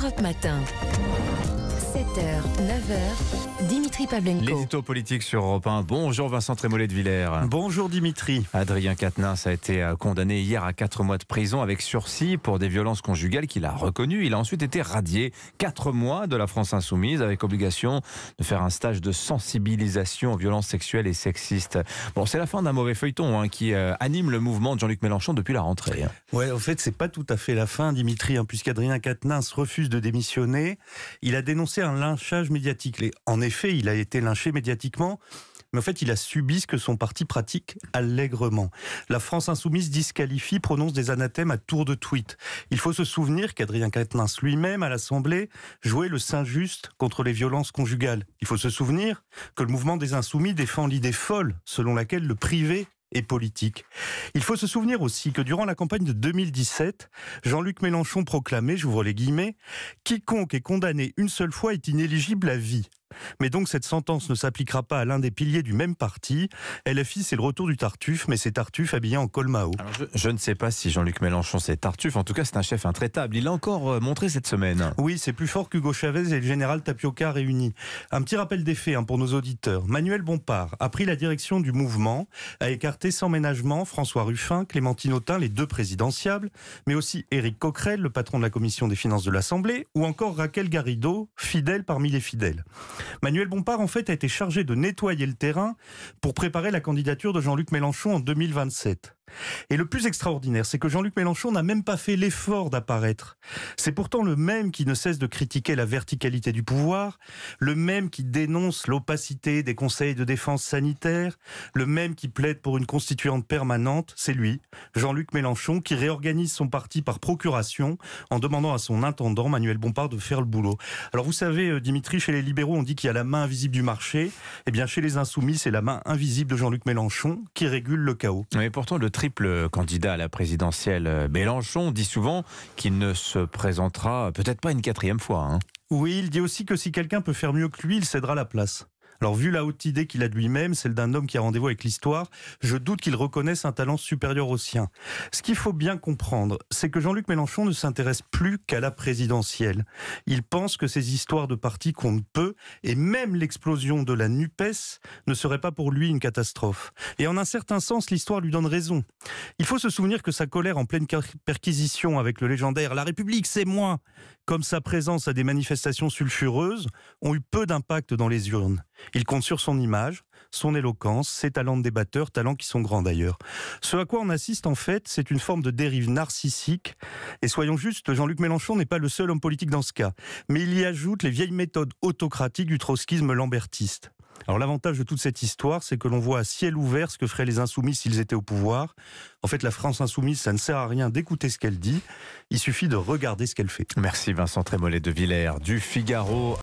Europe Matin. 7h, 9h, Dimitri Pavlenko. L'édito politique sur Europe 1. Bonjour Vincent Trémollet de Villers. Bonjour Dimitri. Adrien Quatennens a été euh, condamné hier à 4 mois de prison avec sursis pour des violences conjugales qu'il a reconnues. Il a ensuite été radié 4 mois de la France Insoumise avec obligation de faire un stage de sensibilisation aux violences sexuelles et sexistes. Bon, c'est la fin d'un mauvais feuilleton hein, qui euh, anime le mouvement de Jean-Luc Mélenchon depuis la rentrée. hein. Ouais, en fait, c'est pas tout à fait la fin, Dimitri, hein, puisqu'Adrien Quatennens refuse de démissionner. Il a dénoncé un lynchage médiatique. En effet, il a été lynché médiatiquement. Mais en fait, il a subi ce que son parti pratique allègrement. La France insoumise disqualifie, prononce des anathèmes à tour de tweet. Il faut se souvenir qu'Adrien Quatennens lui-même, à l'Assemblée, jouait le Saint-Just contre les violences conjugales. Il faut se souvenir que le mouvement des insoumis défend l'idée folle selon laquelle le privé est politique. Il faut se souvenir aussi que durant la campagne de 2017, Jean-Luc Mélenchon proclamait, j'ouvre les guillemets, quiconque est condamné une seule fois est inéligible à vie. Mais donc cette sentence ne s'appliquera pas à l'un des piliers du même parti. LFI, c'est le retour du Tartuffe, mais c'est Tartuffe habillé en col Mao. Je ne sais pas si Jean-Luc Mélenchon c'est Tartuffe. En tout cas, c'est un chef intraitable. Il l'a encore euh, montré cette semaine. Oui, c'est plus fort qu'Hugo Chavez et le général Tapioca réunis. Un petit rappel des faits hein, pour nos auditeurs. Manuel Bompard a pris la direction du mouvement, a écarté sans ménagement François Ruffin, Clémentine Autain, les deux présidentiables, mais aussi Éric Coquerel, le patron de la commission des finances de l'Assemblée, ou encore Raquel Garrido, fidèle parmi les fidèles. Manuel Bompard, en fait, a été chargé de nettoyer le terrain pour préparer la candidature de Jean-Luc Mélenchon en 2027. Et le plus extraordinaire, c'est que Jean-Luc Mélenchon n'a même pas fait l'effort d'apparaître. C'est pourtant le même qui ne cesse de critiquer la verticalité du pouvoir, le même qui dénonce l'opacité des conseils de défense sanitaire, le même qui plaide pour une constituante permanente, c'est lui, Jean-Luc Mélenchon, qui réorganise son parti par procuration en demandant à son intendant, Manuel Bompard, de faire le boulot. Alors vous savez, euh, Dimitri, chez les libéraux, on dit qu'il y a la main invisible du marché. Eh bien, chez les insoumis, c'est la main invisible de Jean-Luc Mélenchon qui régule le chaos. Mais pourtant, le triple candidat à la présidentielle, euh, Mélenchon, dit souvent qu'il ne se présentera peut-être pas une quatrième fois. hein. Oui, il dit aussi que si quelqu'un peut faire mieux que lui, il cédera la place. Alors, vu la haute idée qu'il a de lui-même, celle d'un homme qui a rendez-vous avec l'histoire, je doute qu'il reconnaisse un talent supérieur au sien. Ce qu'il faut bien comprendre, c'est que Jean-Luc Mélenchon ne s'intéresse plus qu'à la présidentielle. Il pense que ces histoires de partis comptent peu, et même l'explosion de la NUPES ne serait pas pour lui une catastrophe. Et en un certain sens, l'histoire lui donne raison. Il faut se souvenir que sa colère en pleine perquisition avec le légendaire La République, c'est moi, comme sa présence à des manifestations sulfureuses, ont eu peu d'impact dans les urnes. Il compte sur son image, son éloquence, ses talents de débatteur, talents qui sont grands d'ailleurs. Ce à quoi on assiste en fait, c'est une forme de dérive narcissique. Et soyons justes, Jean-Luc Mélenchon n'est pas le seul homme politique dans ce cas. Mais il y ajoute les vieilles méthodes autocratiques du trotskisme lambertiste. Alors l'avantage de toute cette histoire, c'est que l'on voit à ciel ouvert ce que feraient les insoumis s'ils étaient au pouvoir. En fait, la France insoumise, ça ne sert à rien d'écouter ce qu'elle dit, il suffit de regarder ce qu'elle fait. Merci Vincent Trémollet de Villers du Figaro.